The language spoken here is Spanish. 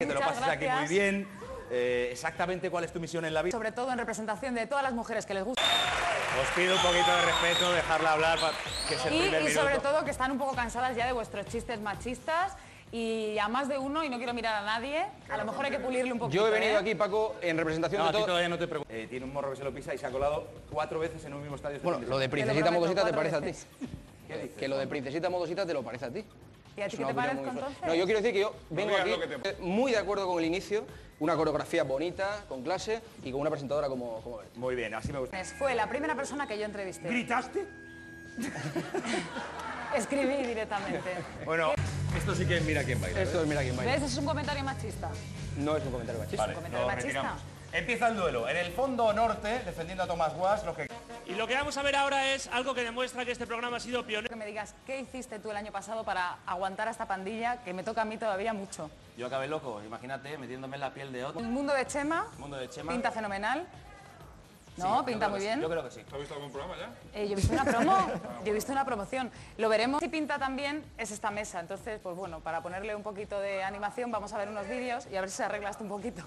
Que te lo pases aquí muy bien. Eh, exactamente cuál es tu misión en la vida. Sobre todo en representación de todas las mujeres que les gusta. Os pido un poquito de respeto, dejarla hablar, que es el Y, primer y minuto. sobre todo que están un poco cansadas ya de vuestros chistes machistas. Y a más de uno, y no quiero mirar a nadie, a lo mejor hay que pulirle un poquito. Yo he venido ¿eh? aquí, Paco, en representación No, de todo... todavía no te. Eh, tiene un morro que se lo pisa y se ha colado cuatro veces en un mismo estadio. Bueno, lo de princesita modosita te parece a ti. Que lo de princesita modosita te lo parece a ti. ¿Y a ti qué te fuerte. entonces? No, yo quiero decir que yo vengo aquí te- eh, muy de acuerdo con el inicio, una coreografía bonita, con clase y con una presentadora como, como. Muy bien, así me gusta. Fue la primera persona que yo entrevisté. ¿Gritaste? Escribí directamente. Bueno, esto sí que es mira quién baila. Esto es mira quién baila. ¿Ves? Es un comentario machista. No es un comentario machista. Vale, comentario lo machista. retiramos. Empieza el duelo. En el fondo norte, defendiendo a Tomás Guas, los que... Y lo que vamos a ver ahora es algo que demuestra que este programa ha sido pionero. Que me digas, ¿qué hiciste tú el año pasado para aguantar a esta pandilla que me toca a mí todavía mucho? Yo acabé loco, imagínate, metiéndome en la piel de otro. El mundo de Chema, Mundo de Chema. pinta fenomenal. No, pinta muy sí, bien. Yo creo que sí. ¿Has visto algún programa ya? Eh, yo he visto una promo, yo he visto una promoción. Lo veremos. Si pinta también es esta mesa. Entonces, pues bueno, para ponerle un poquito de animación vamos a ver unos vídeos y a ver si se arregla esto un poquito.